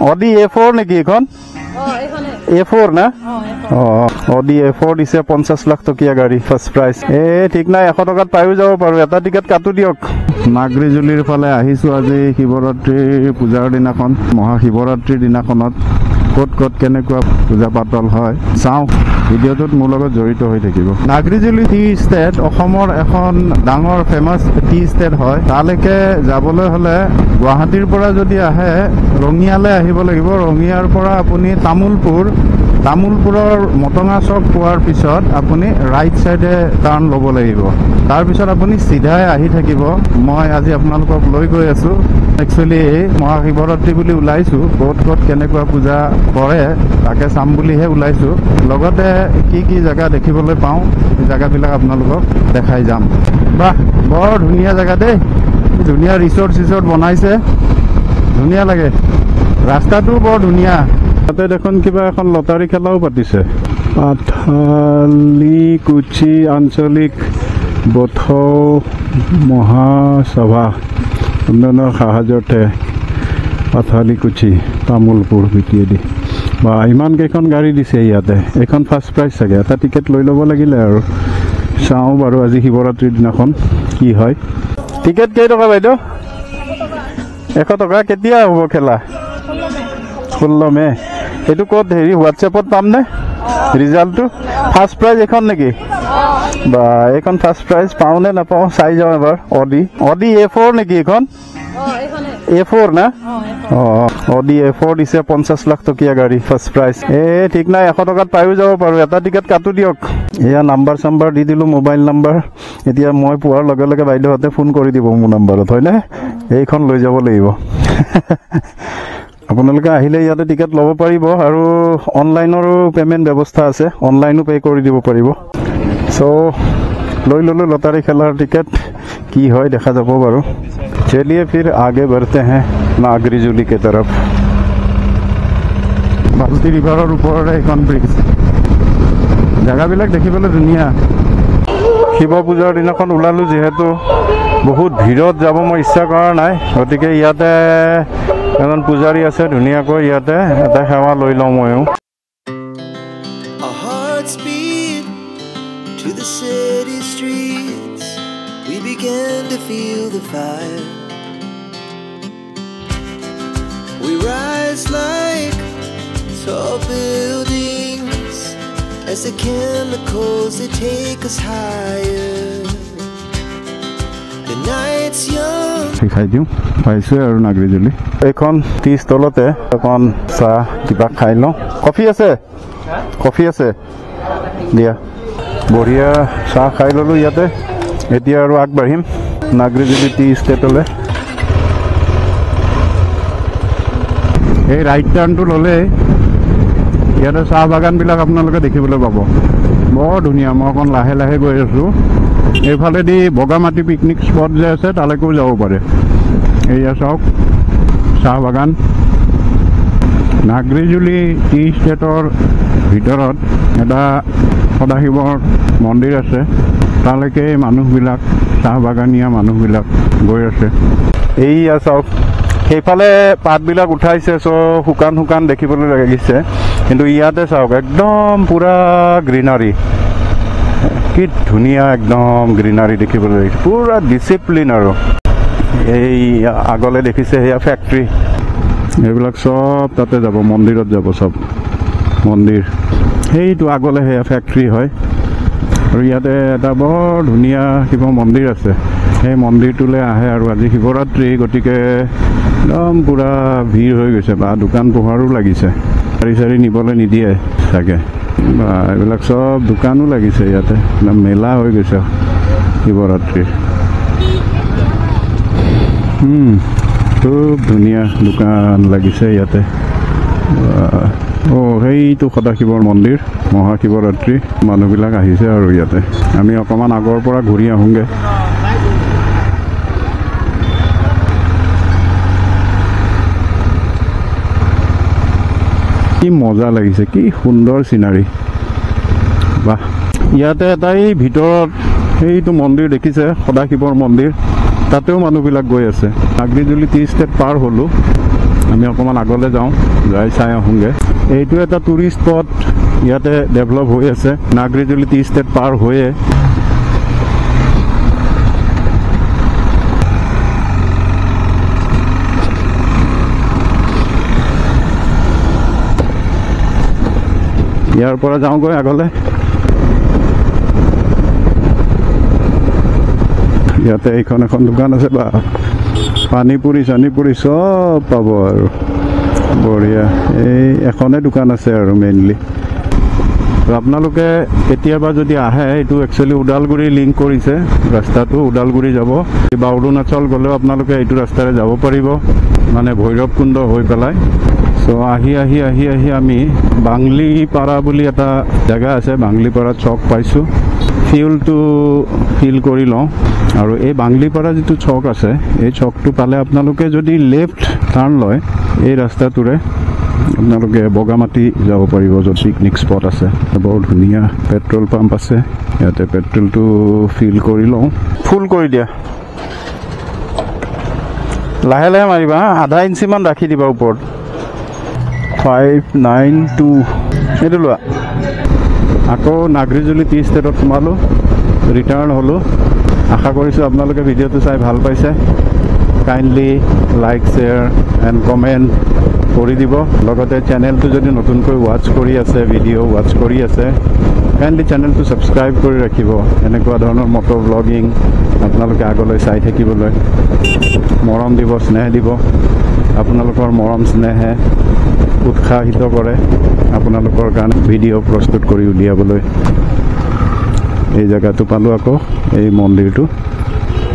Audi এ four নেকি এইখন? এ four না? অঁ অডি এ ফ'ৰ দিছে পঞ্চাছ লাখ টকীয়া গাড়ী ফাৰ্ষ্ট প্ৰাইজ এ ঠিক নাই এশ টকাত পায়ো যাব পাৰোঁ এটা টিকেট কাটো দিয়ক। নাগৰিজুলিৰ ফালে আহিছোঁ আজি শিৱৰাত্ৰিৰ পূজাৰ দিনাখন মহাশিৱৰাত্ৰিৰ দিনাখনত। ক'ত ক'ত কেনেকুৱা পূজা পাতল হয় চাওঁ। ভিডিঅ'টোত মোৰ লগত জড়িত হৈ থাকিব। নাগৰিজুলি টি ষ্টেট অসমৰ এখন ডাঙৰ ফেমাছ টি ষ্টেট হয়। তালৈকে যাবলৈ হ'লে গুৱাহাটীৰ পৰা যদি আহে ৰঙিয়ালৈ আহিব লাগিব। ৰঙিয়াৰ পৰা আপুনি তামোলপুৰ তামোলপুৰৰ মটঙা চক পোৱাৰ পিছত আপুনি ৰাইট চাইডে টাৰ্ণ ল'ব লাগিব। তাৰপিছত আপুনি চিধাই আহি থাকিব। মই আজি আপোনালোকক লৈ গৈ আছোঁ। একচুৱেলি মহাশিৱৰাত্ৰি বুলি ওলাইছোঁ। ক'ত ক'ত কেনেকুৱা পূজা কৰে তাকে চাম বুলিহে ওলাইছোঁ। লগতে কি কি জেগা দেখিবলৈ পাওঁ জেগাবিলাক আপোনালোকক দেখাই যাম। বাহ বৰ ধুনীয়া জেগা দেই। ধুনীয়া ৰিচৰ্ট চিচৰ্ট বনাইছে। ধুনীয়া লাগে। ৰাস্তাটো বৰ ধুনীয়া। তাতে দেখোন কিবা এখন লটাৰী খেলাও পাতিছে। পাথালিকুচি আঞ্চলিক বথ মহাসভা উন্নয়নৰ সাহায্যতে পাথালিকুচি তামোলপুৰ ভিটিয়েদি বা ইমান কেইখন গাড়ী দিছে ইয়াতে। এইখন ফাৰ্ষ্ট প্ৰাইজ চাগে। এটা টিকেট লৈ ল'ব লাগিলে আৰু। চাওঁ বাৰু আজি শিৱৰাত্ৰিৰ দিনাখন কি হয়। টিকেট কেইটকা বাইদেউ? এশ টকা। কেতিয়া হ'ব খেলা? ষোল্ল মে। এইটো ক'ত হেৰি হোৱাটছএপত পামনে? ৰিজাল্টটো? ফাৰ্ষ্ট প্ৰাইজ এইখন নেকি? বা এইখন ফাৰ্ষ্ট প্ৰাইজ পাওঁ নে নাপাওঁ চাই যাওঁ এবাৰ। অডি অডি এ ফ'ৰ নেকি এইখন? এ ফ'ৰ না? অঁ অডি এ ফ'ৰ দিছে পঞ্চাছ লাখ টকীয়া গাড়ী ফাৰ্ষ্ট প্ৰাইজ এ ঠিক নাই এশ টকাত পায়ো যাব পাৰোঁ। এটা টিকেট কাটো দিয়ক। এয়া নাম্বাৰ চাম্বাৰ দি দিলোঁ মোবাইল নাম্বাৰ এতিয়া মই পোৱাৰ লগে লগে বাইদেউহঁতে ফোন কৰি দিব মোৰ নাম্বাৰত হয়নে? এইখন লৈ যাব লাগিব। আপোনালোকে আহিলে ইয়াতে টিকেট ল'ব পাৰিব আৰু অনলাইনৰো পে'মেণ্ট ব্যৱস্থা আছে। অনলাইনো পে' কৰি দিব পাৰিব। চ' লৈ ল'লো লটাৰী খেলাৰ টিকেট কি হয় দেখা যাব বাৰু। চলিয়ে ফিৰ আগে বাঢ়তে হে নাগ্ৰিজুলি কে তৰফ। বাল্টি ৰিভাৰৰ ওপৰৰে এইখন ব্ৰিজ জেগাবিলাক দেখিবলৈ ধুনীয়া। শিৱ পূজাৰ দিনাখন ওলালোঁ যিহেতু। বহুত ভিৰত যাব মই ইচ্ছা কৰা নাই। গতিকে ইয়াতে এজন পূজাৰী আছে ধুনীয়াকৈ ইয়াতে এটা সেৱা লৈ লওঁ ময়ো। As the chemicals that take us higher. Young. শিকাই দিওঁ। পাইছোৱে আৰু নাগৰিজুলি এইখন টি ষ্টলতে অকণ চাহ কিবা খাই লওঁ। কফি আছে? কফি আছে? দিয়া। বঢ়িয়া চাহ খাই ল'লোঁ ইয়াতে। এতিয়া আৰু আগবাঢ়িম। নাগৰিজুলি টি ষ্টেটলৈ এই ৰাইট টাৰ্ণটো ল'লেই ইয়াতে চাহ বাগানবিলাক আপোনালোকে দেখিবলৈ পাব। বৰ ধুনীয়া মই অকণ লাহে লাহে গৈ আছোঁ। এইফালেদি বগামাটি পিকনিক স্পট যে আছে তালৈকেও যাব পাৰে। এয়া চাওক চাহ বাগান। নাগৰিজুলি টি ষ্টেটৰ ভিতৰত এটা সদাশিৱৰ মন্দিৰ আছে। তালৈকে মানুহবিলাক চাহ বাগানীয়া মানুহবিলাক গৈ আছে। এইয়া চাওক সেইফালে পাতবিলাক উঠাইছে চ' শুকান শুকান দেখিবলৈ লাগিছে। কিন্তু ইয়াতে চাওক একদম পূৰা গ্ৰীনাৰী কি ধুনীয়া একদম গ্ৰীনাৰী দেখিবলৈ লাগিছে পূৰা ডিচিপ্লিন আৰু। এই আগলৈ দেখিছে সেয়া ফেক্টৰী এইবিলাক চব তাতে যাব মন্দিৰত যাব চব। মন্দিৰ। সেইটো আগলৈ সেয়া ফেক্টৰী হয়। আৰু ইয়াতে এটা বৰ ধুনীয়া শিৱ মন্দিৰ আছে। সেই মন্দিৰটোলৈ আহে আৰু আজি শিৱৰাত্ৰি গতিকে একদম পূৰা ভিৰ হৈ গৈছে বা দোকান পোহাৰো লাগিছে। গাড়ী চাড়ী নিবলৈ নিদিয়ে চাগে। বা এইবিলাক চব দোকানো লাগিছে ইয়াতে। মেলা হৈ গৈছে শিৱৰাত্ৰিৰ উম, খুব ধুনীয়া দোকান লাগিছে ইয়াতে। অঁ সেইটো সদাশিৱৰ মন্দিৰ মহাশিৱৰাত্ৰি মানুহবিলাক আহিছে আৰু ইয়াতে। আমি অকণমান আগৰ পৰা ঘূৰি আহোঁগৈ। কি মজা লাগিছে কি সুন্দৰ চিনাৰী বাহ। ইয়াতে এটাই ভিতৰত সেইটো মন্দিৰ দেখিছে সদাশিৱৰ মন্দিৰ। তাতেও মানুহবিলাক গৈ আছে। আগ্নিজুলি টি ষ্টেট পাৰ হ'লোঁ। আমি অকণমান আগলৈ যাওঁ যাই চাই আহোঁগৈ। এইটো এটা টুৰিষ্ট স্পট ইয়াতে ডেভেলপ হৈ আছে। নাগৰিজুলি টি ষ্টেট পাৰ হৈয়ে ইয়াৰ পৰা যাওঁগৈ আগলৈ। ইয়াতে এইখন এখন দোকান আছে বা। পানী পুৰি চানী পুৰি চব পাব আৰু। বঢ়িয়া। এই এখনে দোকান আছে আৰু মেইনলি আপোনালোকে কেতিয়াবা যদি আহে এইটো একচুৱেলি ওদালগুৰি লিংক কৰিছে। ৰাস্তাটো ওদালগুৰি যাব। বা অৰুণাচল গ'লেও আপোনালোকে এইটো ৰাস্তাৰে যাব পাৰিব। মানে ভৈৰৱকুণ্ড হৈ পেলাই। চ' আহি আহি আহি আহি আমি বাংলিপাৰা বুলি এটা জেগা আছে বাংলিপাৰা চক পাইছোঁ। ফিউলটো ফিল কৰি লওঁ। আৰু এই বাংলিপাৰা যিটো চক আছে এই চকটো পালে আপোনালোকে যদি লেফ্ট টাৰ্ণ লয় এই ৰাস্তাটোৰে আপোনালোকে বগামাটি যাব পাৰিব য'ত পিকনিক স্পট আছে। বৰ ধুনীয়া পেট্ৰল পাম্প আছে। ইয়াতে পেট্ৰলটো ফিল কৰি লওঁ। ফুল কৰি দিয়া। লাহে লাহে মাৰিবা হা? আধা ইঞ্চিমান ৰাখি দিবা ওপৰত। ফাইভ নাইন টু এইটো লোৱা। আকৌ নাগৰিজুলি টি ষ্টেটত সোমালোঁ ৰিটাৰ্ণ হ'লোঁ। আশা কৰিছোঁ আপোনালোকে ভিডিঅ'টো চাই ভাল পাইছে। Kindly like share and comment কৰি দিব। লগতে চেনেলটো যদি নতুনকৈ ৱাটচ কৰি আছে ভিডিঅ' ৱাটচ কৰি আছে কাইণ্ডলি চেনেলটো ছাবস্ক্ৰাইব কৰি ৰাখিব। এনেকুৱা ধৰণৰ মটৰ ব্লগিং আপোনালোকে আগলৈ চাই থাকিবলৈ। মৰম দিব স্নেহ দিব। আপোনালোকৰ মৰম স্নেহে উৎসাহিত কৰে আপোনালোকৰ কাৰণে ভিডিঅ' প্ৰস্তুত কৰি উলিয়াবলৈ। এই জেগাটো পালোঁ আকৌ এই মন্দিৰটো।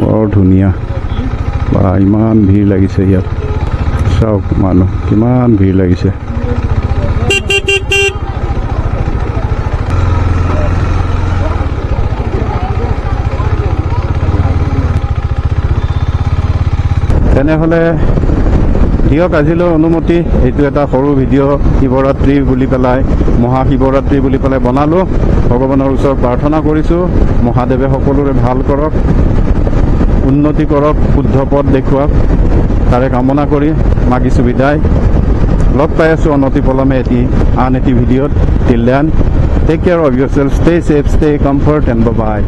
বৰ ধুনীয়া। বা ইমান ভিৰ লাগিছে ইয়াত। চাওক মানুহ কিমান ভিৰ লাগিছে। তেনেহ'লে দিয়ক আজিলৈ অনুমতি। এইটো এটা সৰু ভিডিঅ' শিৱৰাত্ৰি বুলি পেলাই মহাশিৱৰাত্ৰি বুলি পেলাই বনালোঁ। ভগৱানৰ ওচৰত প্ৰাৰ্থনা কৰিছোঁ। মহাদেৱে সকলোৰে ভাল কৰক উন্নতি কৰক শুদ্ধ পথ দেখুৱাওক। তাৰে কামনা কৰি মাগিছোঁ বিদায়। লগ পাই আছোঁ অনতি পলমে এটি আন এটি ভিডিঅ'ত। Till then take care of yourself stay safe stay comfort and bye